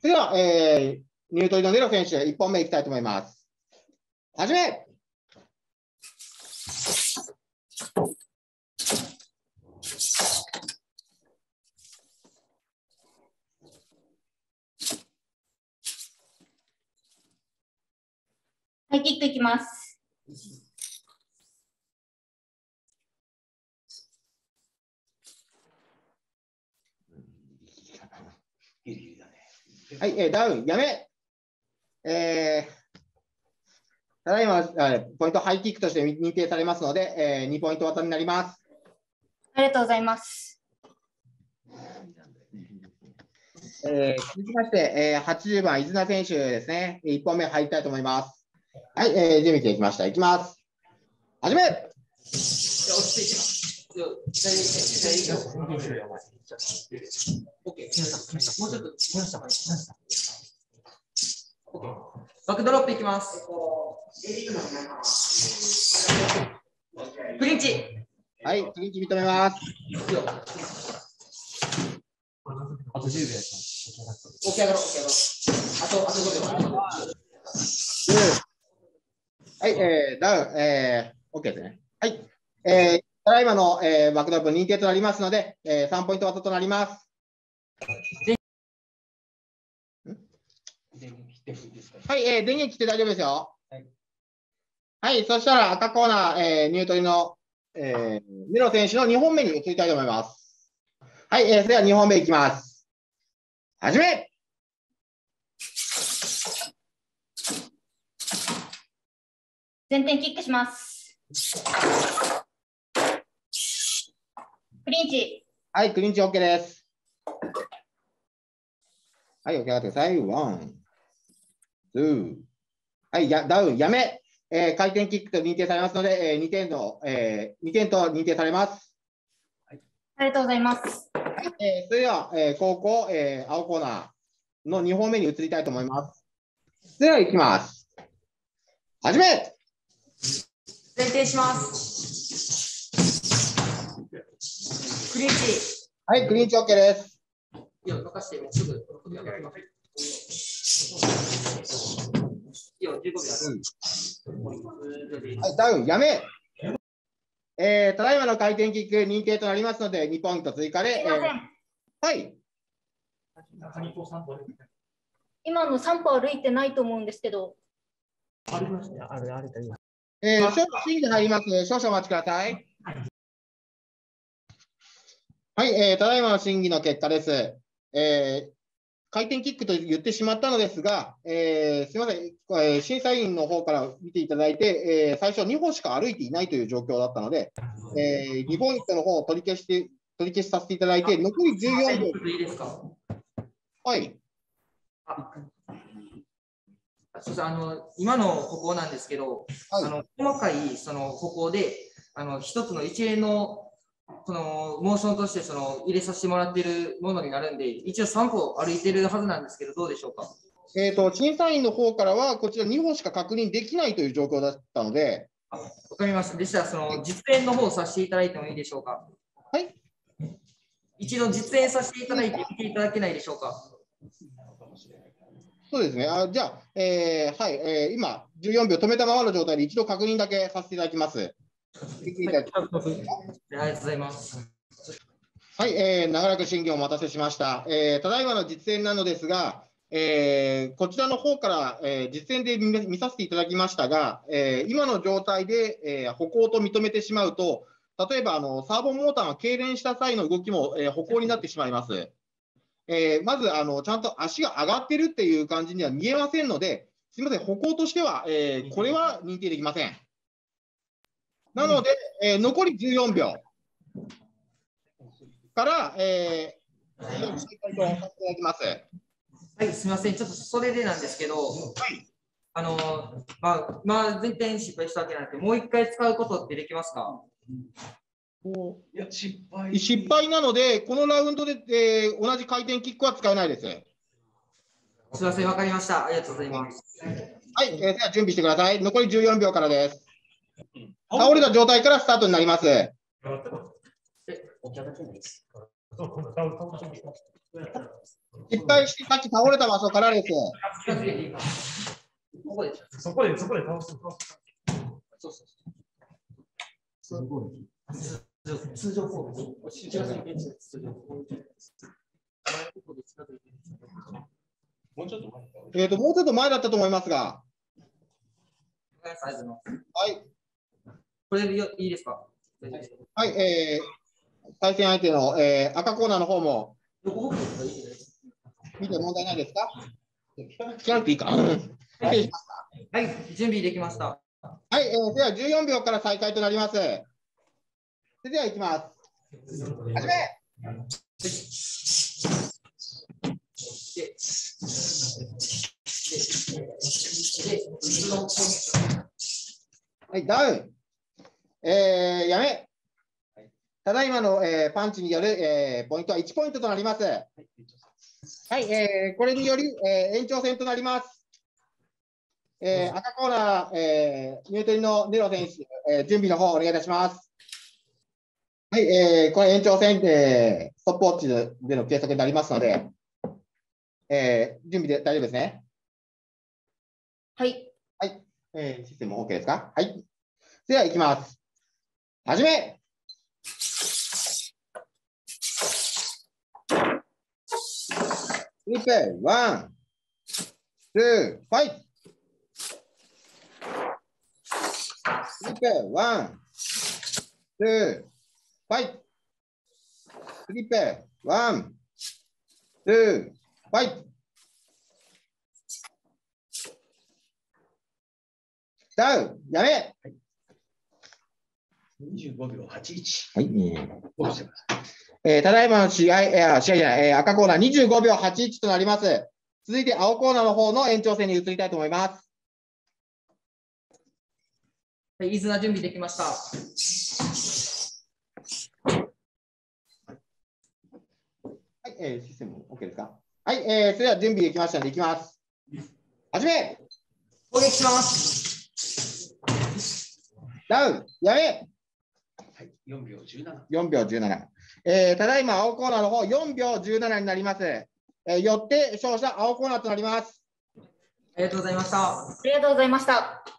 では、えー、ニュートリのネロ選手、1本目いきたいと思います。はじめハイキックいきます。はい、えー、ダウン、やめえー、ただいま、あポイントハイキックとして認定されますので、えー、2ポイント技になります。ありがとうございます。えー、続きまして、えー、80番、伊豆名選手ですね。1本目入りたいと思います。はい、えー、準備していきました。いきます。はじめバックドロップいきます。クリンチ。はい、次認めます。あと10秒や起き上がろう、起き上がろう。あと、あと5秒。はい、えー、ダウン、えー、OK ですね。はい、えー、ただいまの、えー、バックドロップ認定となりますので、えー、3ポイント技となります。はい、えー、電源切って大丈夫ですよ。はい、はい、そしたら赤コーナー、えー、ニュートリの、えー、ネロ選手の2本目に移りたいと思います。はい、えー、それでは2本目いきます。はじめ前転キックします。クリンチ。はい、クリンチ OK です。はい、起き上がってください。 One, two。はい、やダウン、やめ。えー、回転キックと認定されますので、えー、2点の、えー、2点と認定されます。ありがとうございます。えー、それでは、えー、高校、えー、青コーナーの2本目に移りたいと思います。それでは、いきます。はじめ前転します。クリンチ。はい、クリンチ OK です。いや、て、もうすぐ。いや、15秒ある。はい、ダウン、やめ。えー、ただいまの回転キック認定となりますので、2ポイント追加で、すいません。えーはい。今の3歩歩いてないと思うんですけど、ありますね。あるあるという。えー、少々審議入ります少々お待ちください。はい、えー、ただいまの審議の結果です。えー、回転キックと言ってしまったのですが、えー、すみません、えー、審査員の方から見ていただいて、えー、最初2歩しか歩いていないという状況だったので、えー、2ポイントの方を取り消して、取り消しさせていただいて、残り14秒。いいですか？はい。あそうそうあの今の歩行なんですけど、はいあの細かいその歩行であの一つの一連のそのモーションとしてその入れさせてもらっているものになるんで、一応3歩歩いてるはずなんですけど、どうでしょうか？えーと、審査員の方からは、こちら2歩しか確認できないという状況だったので、わかりました。でしたら、その実演の方をさせていただいてもいいでしょうか？はい。一度実演させていただいて見ていただけないでしょうか？そうですね。あじゃあ、えーはい、えー今、14秒止めたままの状態で一度確認だけさせていただきます。ありがとうございます。はい、えー長らく審議をお待たせしました。えーただいまの実演なのですが、えーこちらの方から、えー実演で見見させていただきましたが、えー今の状態で、えー歩行と認めてしまうと、例えばあのサーボモーターが痙攣した際の動きも、えー歩行になってしまいます。えーまずあの、ちゃんと足が上がってるっていう感じには見えませんので、すみません、歩行としては、えーこれは認定できません。なので、えー残り14秒から、えー、再開とさせていただきます。はい、すみません。ちょっとそれでなんですけど、あの、まあ、まあ、前転失敗したわけなんで、もう一回使うことってできますか？いや、失敗。失敗なので、このラウンドで、えー同じ回転キックは使えないです。はい、すみません、わかりました。ありがとうございます。えーでは準備してください。残り14秒からです。倒れた状態からスタートになります。え失敗してさっき倒れた場所からです。そこで、そこで倒す。そうそうそう。通常。もうちょっと前えっ、と、もうちょっと前だったと思います。が。はい、これでよいいですか？はい、えー、対戦相手の、えー赤コーナーの方も見て問題ないですか？聞かなくていいか。うんはい、はい、準備できました。はい、えー、では14秒から再開となります。それでは行きます。始めはい、ダウン。えー、やめ。ただいまの、えーパンチによる、えーポイントは1ポイントとなります。はい、えーこれにより、えー延長戦となります。えー赤コーナー、えー、ニュートリのネロ選手、えー準備の方お願いいたします。はい、えーこれ延長戦、えーストップウォッチでの計測になりますので、えー準備で大丈夫ですね。はい。えーシステム OK ですか？はい。では、いきます。はじめ。リップ、ワン、ツー、ファイトフリップ、ワン、ツー、ファイトフリップ、ワン、ツー、ファイトダウン、やめ。25秒81。はい。フォローしてください。えーただいまの試合、えー試合じゃない、えー赤コーナー25秒81となります。続いて青コーナーの方の延長戦に移りたいと思います。はい、飯綱準備できました。はい、えーシステム OK ですか？はい、えーそれでは準備できましたので、いきます。はじめ攻撃します。ダウン、やめはい、4秒17。4秒17。えーただいま青コーナーの方4秒17になります。えーよって勝者青コーナーとなります。ありがとうございました。ありがとうございました。